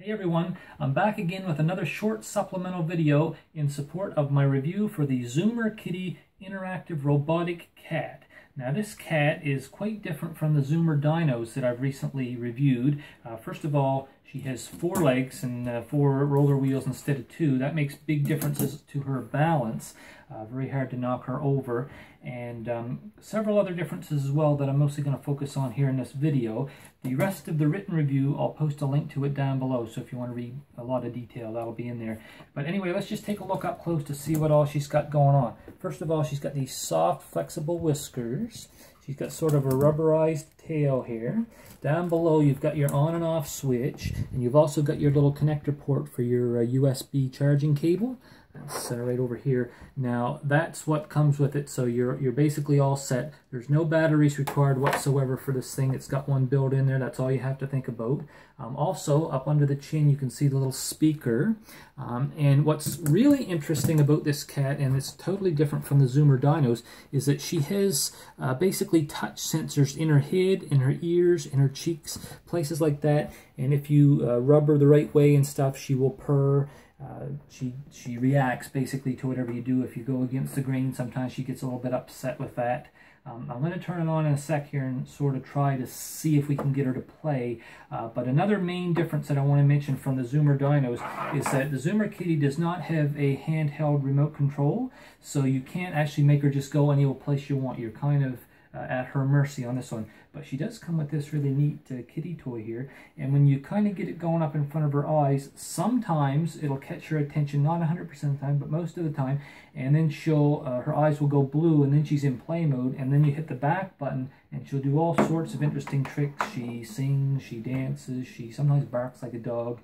Hey everyone, I'm back again with another short supplemental video in support of my review for the Zoomer Kitty Interactive Robotic Cat. Now this cat is quite different from the Zoomer Dinos that I've recently reviewed. Uh, first of all, she has four legs and uh, four roller wheels instead of two. That makes big differences to her balance. Uh, very hard to knock her over. And um, several other differences as well that I'm mostly going to focus on here in this video. The rest of the written review, I'll post a link to it down below. So if you want to read a lot of detail, that'll be in there. But anyway, let's just take a look up close to see what all she's got going on. First of all, she's got these soft, flexible whiskers. She's got sort of a rubberized tail here. Down below, you've got your on and off switch, and you've also got your little connector port for your uh, USB charging cable. Uh, right over here. Now, that's what comes with it, so you're, you're basically all set. There's no batteries required whatsoever for this thing. It's got one built in there. That's all you have to think about. Um, also, up under the chin, you can see the little speaker. Um, and what's really interesting about this cat, and it's totally different from the Zoomer Dinos, is that she has uh, basically touch sensors in her head, in her ears, in her cheeks, places like that. And if you uh, rub her the right way and stuff, she will purr uh, she she reacts basically to whatever you do. If you go against the grain, sometimes she gets a little bit upset with that. Um, I'm going to turn it on in a sec here and sort of try to see if we can get her to play. Uh, but another main difference that I want to mention from the Zoomer Dinos is that the Zoomer Kitty does not have a handheld remote control, so you can't actually make her just go any old place you want. You're kind of uh, at her mercy on this one. But she does come with this really neat uh, kitty toy here. And when you kind of get it going up in front of her eyes, sometimes it'll catch her attention, not 100% of the time, but most of the time. And then she'll, uh, her eyes will go blue and then she's in play mode. And then you hit the back button and she'll do all sorts of interesting tricks. She sings, she dances, she sometimes barks like a dog.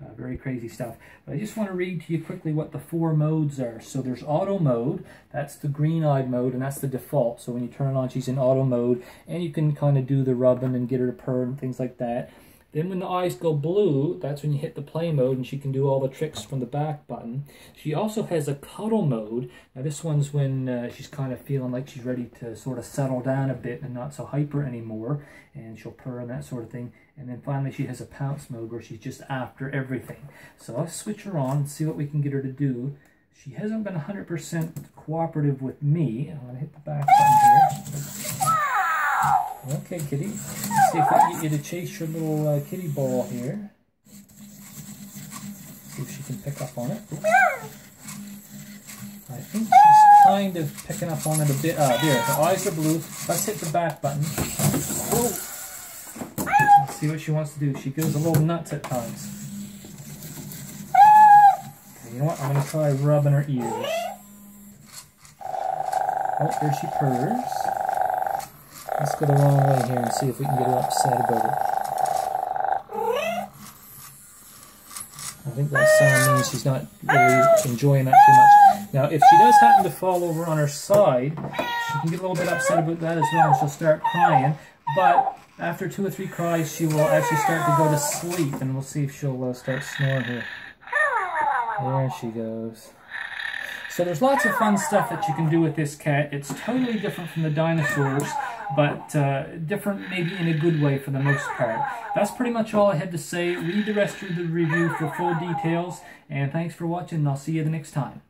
Uh, very crazy stuff. But I just want to read to you quickly what the four modes are. So there's auto mode, that's the green-eyed mode, and that's the default. So when you turn it on, she's in auto mode, and you can kind of do the rubbing and get her to purr and things like that. Then when the eyes go blue, that's when you hit the play mode and she can do all the tricks from the back button. She also has a cuddle mode. Now this one's when uh, she's kind of feeling like she's ready to sort of settle down a bit and not so hyper anymore. And she'll purr and that sort of thing. And then finally she has a pounce mode where she's just after everything. So let's switch her on and see what we can get her to do. She hasn't been 100% cooperative with me. I'm going to hit the back button here. Okay, kitty. Let's see if we can get you to chase your little uh, kitty ball here. See if she can pick up on it. I think she's kind of picking up on it a bit. Ah, there. Her eyes are blue. Let's hit the back button. Whoa. Let's see what she wants to do. She goes a little nuts at times. Okay, you know what? I'm going to try rubbing her ears. Oh, there she purrs. Let's go the wrong way here and see if we can get her upset about it. I think that sound means she's not really enjoying that too much. Now, if she does happen to fall over on her side, she can get a little bit upset about that as well, and she'll start crying. But after two or three cries, she will actually start to go to sleep, and we'll see if she'll uh, start snoring here. There she goes. So there's lots of fun stuff that you can do with this cat. It's totally different from the dinosaurs but uh, different maybe in a good way for the most part. That's pretty much all I had to say. Read the rest of the review for full details, and thanks for watching, and I'll see you the next time.